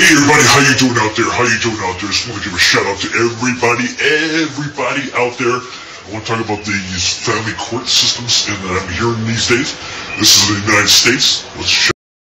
Hey everybody, how you doing out there? How you doing out there? Just want to give a shout out to everybody, everybody out there. I want to talk about these family court systems and that I'm hearing these days. This is the United States. Let's.